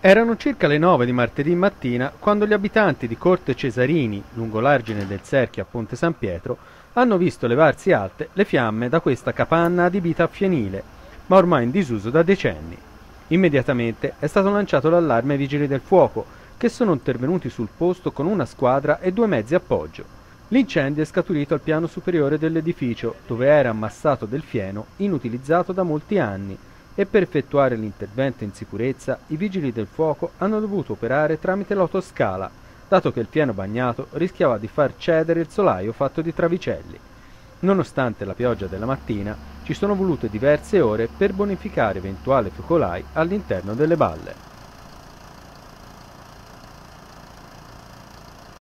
Erano circa le nove di martedì mattina quando gli abitanti di Corte Cesarini, lungo l'argine del cerchio a Ponte San Pietro, hanno visto levarsi alte le fiamme da questa capanna adibita a fienile, ma ormai in disuso da decenni. Immediatamente è stato lanciato l'allarme ai vigili del fuoco, che sono intervenuti sul posto con una squadra e due mezzi appoggio. L'incendio è scaturito al piano superiore dell'edificio, dove era ammassato del fieno inutilizzato da molti anni, e per effettuare l'intervento in sicurezza i vigili del fuoco hanno dovuto operare tramite l'autoscala, dato che il piano bagnato rischiava di far cedere il solaio fatto di travicelli. Nonostante la pioggia della mattina, ci sono volute diverse ore per bonificare eventuali focolai all'interno delle balle.